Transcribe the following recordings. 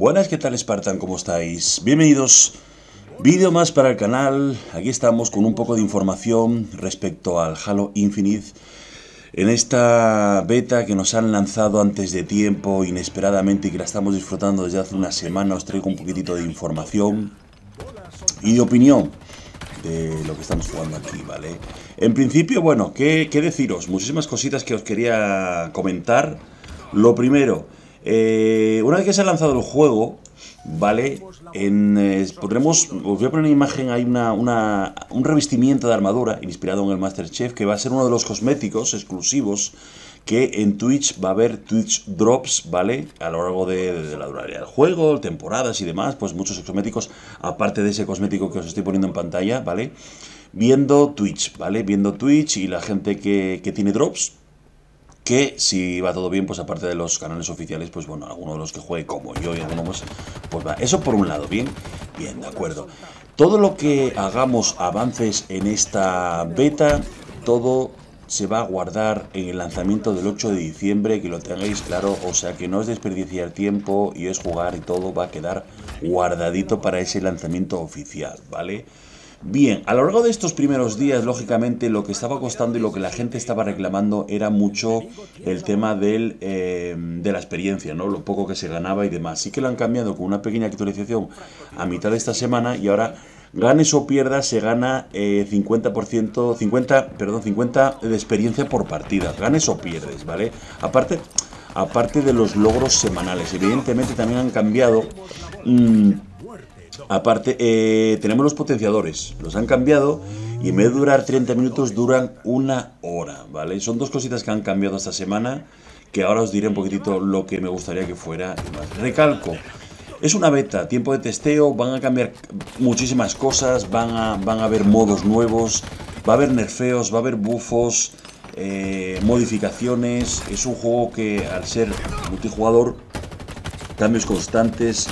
Buenas, ¿qué tal Spartan? ¿Cómo estáis? Bienvenidos. Vídeo más para el canal. Aquí estamos con un poco de información respecto al Halo Infinite. En esta beta que nos han lanzado antes de tiempo, inesperadamente, y que la estamos disfrutando desde hace una semana, os traigo un poquitito de información y de opinión de lo que estamos jugando aquí, ¿vale? En principio, bueno, ¿qué, qué deciros? Muchísimas cositas que os quería comentar. Lo primero, eh, una vez que se ha lanzado el juego, ¿vale? En, eh, podremos, os voy a poner una imagen, hay una, un revestimiento de armadura inspirado en el Masterchef que va a ser uno de los cosméticos exclusivos que en Twitch va a haber Twitch Drops, ¿vale? A lo largo de, la duración del juego, temporadas y demás, pues muchos cosméticos, aparte de ese cosmético que os estoy poniendo en pantalla, ¿vale? Viendo Twitch, ¿vale? Viendo Twitch y la gente que tiene drops, que si va todo bien, pues aparte de los canales oficiales, pues bueno, alguno de los que juegue como yo y alguno más, pues va. Eso por un lado, bien, bien, de acuerdo. Todo lo que hagamos avances en esta beta, todo se va a guardar en el lanzamiento del 8 de diciembre, que lo tengáis claro, o sea que no es desperdiciar tiempo y es jugar y todo va a quedar guardadito para ese lanzamiento oficial, ¿vale? Bien, a lo largo de estos primeros días, lógicamente, lo que estaba costando y lo que la gente estaba reclamando era mucho el tema del, eh, de la experiencia, ¿no? Lo poco que se ganaba y demás. Sí que lo han cambiado con una pequeña actualización a mitad de esta semana y ahora ganes o pierdas, se gana eh, 50%, 50, perdón, 50 de experiencia por partida, ganes o pierdes, ¿vale? Aparte, aparte de los logros semanales, evidentemente también han cambiado, mmm, aparte, eh, tenemos los potenciadores, los han cambiado y en vez de durar 30 minutos duran una hora, ¿vale? Son dos cositas que han cambiado esta semana, que ahora os diré un poquitito lo que me gustaría que fuera. Recalco, es una beta, tiempo de testeo, van a cambiar muchísimas cosas, van a, van a haber modos nuevos, va a haber nerfeos, va a haber bufos, eh, modificaciones. Es un juego que al ser multijugador, cambios constantes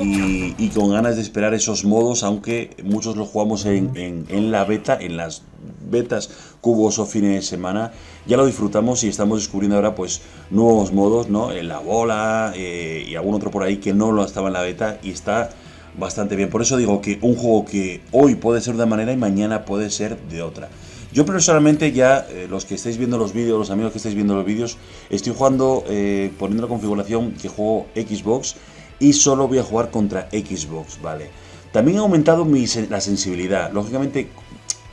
y, y con ganas de esperar esos modos, aunque muchos los jugamos en, en, en la beta, en las betas, cubos o fines de semana, ya lo disfrutamos y estamos descubriendo ahora pues nuevos modos, ¿no? En la bola eh, y algún otro por ahí que no lo estaba en la beta y está bastante bien. Por eso digo que un juego que hoy puede ser de una manera y mañana puede ser de otra. Yo personalmente ya, eh, los que estáis viendo los vídeos, los amigos que estáis viendo los vídeos, estoy jugando, eh, poniendo la configuración que juego Xbox y solo voy a jugar contra Xbox, ¿vale? También ha aumentado mi, la sensibilidad. Lógicamente,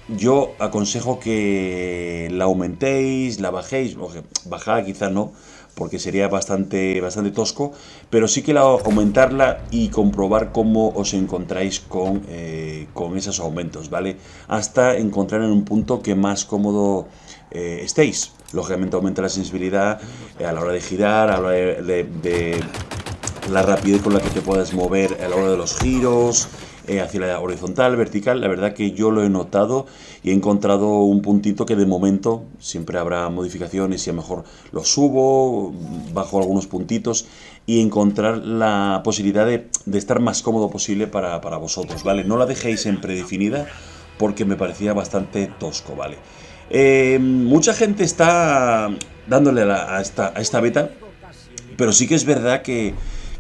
yo aconsejo que la aumentéis, la bajéis, bajada quizá no, porque sería bastante, bastante tosco, pero sí que la, aumentarla y comprobar cómo os encontráis con, eh, con esos aumentos, ¿vale? Hasta encontrar en un punto que más cómodo eh, estéis. Lógicamente aumenta la sensibilidad eh, a la hora de girar, a la hora de, la rapidez con la que te puedas mover a la hora de los giros, eh, hacia la horizontal, vertical. La verdad que yo lo he notado y he encontrado un puntito que de momento siempre habrá modificaciones y a lo mejor lo subo, bajo algunos puntitos y encontrar la posibilidad de, de estar más cómodo posible para, para, vosotros, ¿vale? No la dejéis en predefinida porque me parecía bastante tosco, ¿vale? Eh, mucha gente está dándole a, la, a, esta, a esta beta, pero sí que es verdad que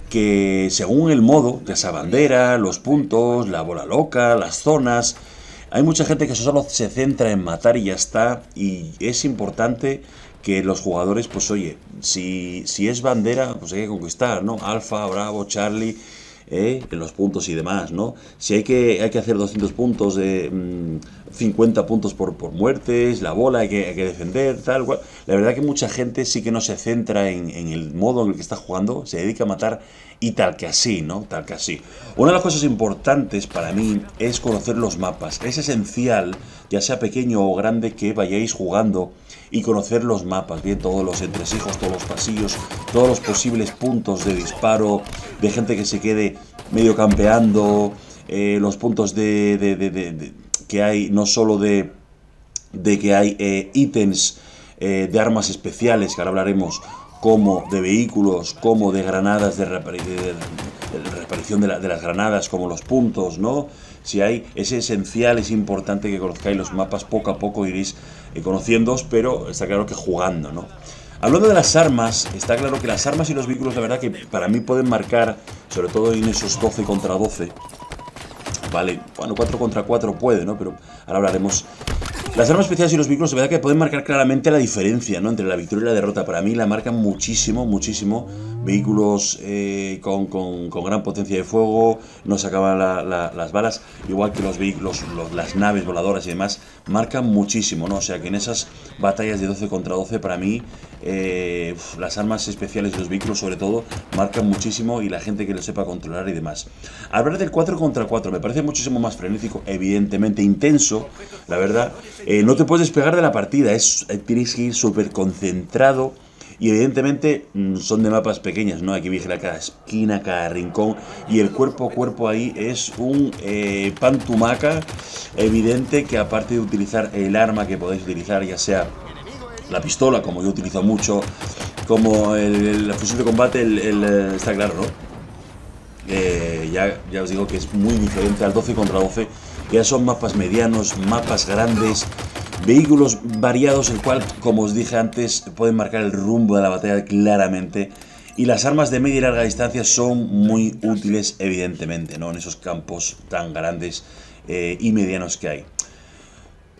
que según el modo, ya sea bandera, los puntos, la bola loca, las zonas, hay mucha gente que solo se centra en matar y ya está, y es importante que los jugadores, pues oye, si, si es bandera, pues hay que conquistar, ¿no? Alfa, Bravo, Charlie, ¿eh? en los puntos y demás, ¿no? Si hay que, hay que hacer 200 puntos, de mmm, 50 puntos por, por muertes, la bola hay que, hay que, defender, tal cual. La verdad que mucha gente sí que no se centra en, el modo en el que está jugando, se dedica a matar y tal que así, ¿no? Tal que así. Una de las cosas importantes para mí es conocer los mapas. Es esencial, ya sea pequeño o grande, que vayáis jugando y conocer los mapas, bien todos los entresijos, todos los pasillos, todos los posibles puntos de disparo, de gente que se quede medio campeando, eh, los puntos de, que hay, no solo de, de que hay eh, ítems eh, de armas especiales, que ahora hablaremos, como de vehículos, como de granadas, de, reaparición de, la, de las granadas, como los puntos, ¿no? Si hay, es esencial, es importante que conozcáis los mapas, poco a poco iréis eh, conociéndoos, pero está claro que jugando, ¿no? Hablando de las armas, está claro que las armas y los vehículos, la verdad que para mí pueden marcar, sobre todo en esos 12 contra 12, Vale, bueno, 4 contra 4 puede, ¿no? Pero ahora hablaremos las armas especiales y los vehículos, de verdad que pueden marcar claramente la diferencia ¿no? entre la victoria y la derrota. Para mí la marcan muchísimo, muchísimo. Vehículos eh, con, gran potencia de fuego, no se las balas, igual que los vehículos, las naves voladoras y demás, marcan muchísimo, ¿no? O sea que en esas batallas de 12 contra 12, para mí, eh, las armas especiales y los vehículos sobre todo, marcan muchísimo y la gente que lo sepa controlar y demás. Hablar del 4 contra 4 me parece muchísimo más frenético, evidentemente intenso, la verdad. Eh, no te puedes despegar de la partida, es, eh, tienes que ir súper concentrado. Y evidentemente mm, son de mapas pequeños, ¿no? Aquí vigila cada esquina, cada rincón. Y el cuerpo a cuerpo ahí es un eh, pantumaca evidente que aparte de utilizar el arma que podéis utilizar, ya sea la pistola, como yo utilizo mucho, como el, fusil de combate, el, está claro, ¿no? ya, ya os digo que es muy diferente al 12 contra 12 ya son mapas medianos, mapas grandes, vehículos variados, el cual, como os dije antes, pueden marcar el rumbo de la batalla claramente. Y las armas de media y larga distancia son muy útiles, evidentemente, ¿no? En esos campos tan grandes eh, y medianos que hay.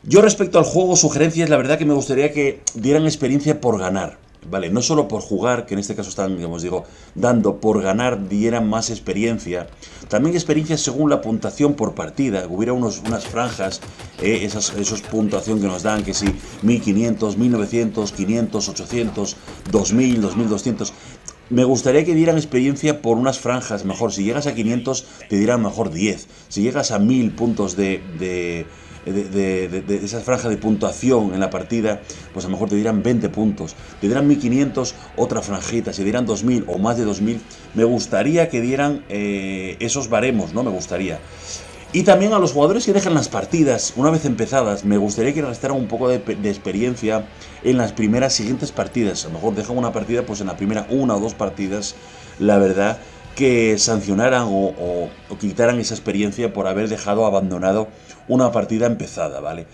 Yo respecto al juego, sugerencias, la verdad que me gustaría que dieran experiencia por ganar. ¿vale? No solo por jugar, que en este caso están, como os digo, dando por ganar, dieran más experiencia. También experiencia según la puntuación por partida, hubiera unos, unas franjas, eh, esas, esos puntuación que nos dan, que si 1500, 1900, 500, 800, 2000, 2200. Me gustaría que dieran experiencia por unas franjas, mejor, si llegas a 500 te dirán mejor 10, si llegas a 1000 puntos de, esa franja de puntuación en la partida, pues a lo mejor te dirán 20 puntos, te dirán 1500, otra franjita, si dieran 2000 o más de 2000, me gustaría que dieran eh, esos baremos, ¿no? Me gustaría. Y también a los jugadores que dejan las partidas, una vez empezadas, me gustaría que restaran un poco de, experiencia en las primeras siguientes partidas. A lo mejor dejan una partida, pues en la primera una o dos partidas, la verdad, que sancionaran o, quitaran esa experiencia por haber dejado abandonado una partida empezada, ¿vale?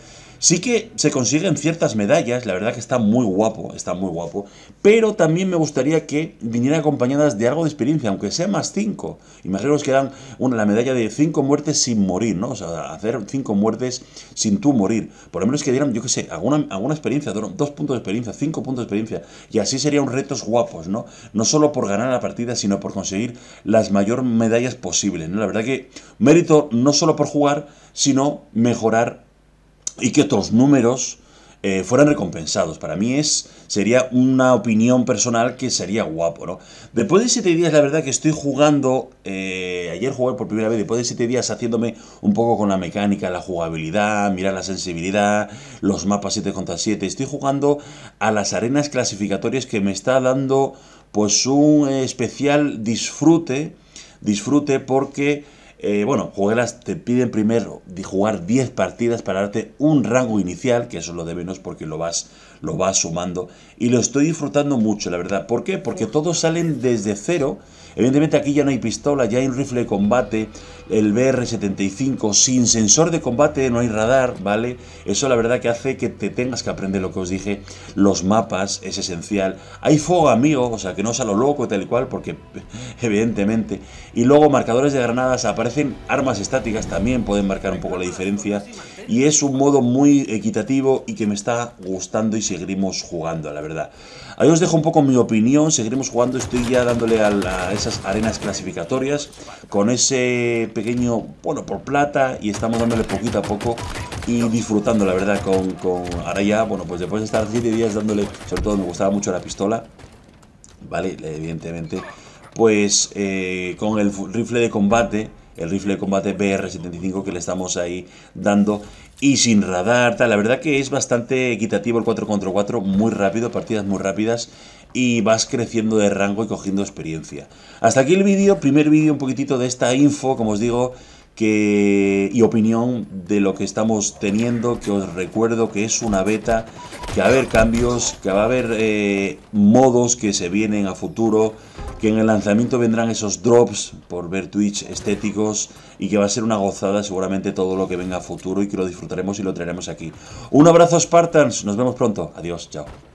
Sí que se consiguen ciertas medallas, la verdad que está muy guapo, está muy guapo, pero también me gustaría que vinieran acompañadas de algo de experiencia, aunque sea más 5. Imaginaos que dan una, la medalla de 5 muertes sin morir, ¿no? O sea, hacer 5 muertes sin tú morir. Por lo menos que dieran, yo qué sé, alguna, alguna experiencia, dos puntos de experiencia, cinco puntos de experiencia, y así serían retos guapos, ¿no? No solo por ganar la partida, sino por conseguir las mayor medallas posibles, ¿no? La verdad que mérito no solo por jugar, sino mejorar y que otros números eh, fueran recompensados. Para mí es sería una opinión personal que sería guapo, ¿no? Después de siete días, la verdad que estoy jugando, eh, ayer jugué por primera vez, después de siete días haciéndome un poco con la mecánica, la jugabilidad, mirar la sensibilidad, los mapas 7 contra 7, estoy jugando a las arenas clasificatorias que me está dando pues un especial disfrute, disfrute porque eh, bueno, juguelas te piden primero jugar 10 partidas para darte un rango inicial, que eso es lo de menos porque lo vas, lo vas sumando. Y lo estoy disfrutando mucho, la verdad. ¿Por qué? Porque todos salen desde cero Evidentemente aquí ya no hay pistola, ya hay un rifle de combate, el BR-75, sin sensor de combate, no hay radar, ¿vale? Eso la verdad que hace que te tengas que aprender lo que os dije, los mapas, es esencial. Hay fuego amigo, o sea, que no sea lo loco tal y cual, porque evidentemente. Y luego marcadores de granadas, aparecen armas estáticas, también pueden marcar un poco la diferencia. Y es un modo muy equitativo y que me está gustando y seguiremos jugando, la verdad. Ahí os dejo un poco mi opinión, seguiremos jugando, estoy ya dándole a, esas arenas clasificatorias con ese pequeño, bueno, por plata y estamos dándole poquito a poco y disfrutando, la verdad, con, con ahora ya, bueno, pues después de estar 7 días dándole, sobre todo me gustaba mucho la pistola, ¿vale? Evidentemente, pues eh, con el rifle de combate, el rifle de combate BR-75 que le estamos ahí dando y sin radar, tal. La verdad que es bastante equitativo el 4 contra 4, muy rápido, partidas muy rápidas y vas creciendo de rango y cogiendo experiencia. Hasta aquí el vídeo, primer vídeo un poquitito de esta info, como os digo, que, y opinión de lo que estamos teniendo, que os recuerdo que es una beta, que va a haber cambios, que va a haber eh, modos que se vienen a futuro, que en el lanzamiento vendrán esos drops por ver Twitch estéticos y que va a ser una gozada seguramente todo lo que venga a futuro y que lo disfrutaremos y lo traeremos aquí. Un abrazo Spartans, nos vemos pronto, adiós, chao.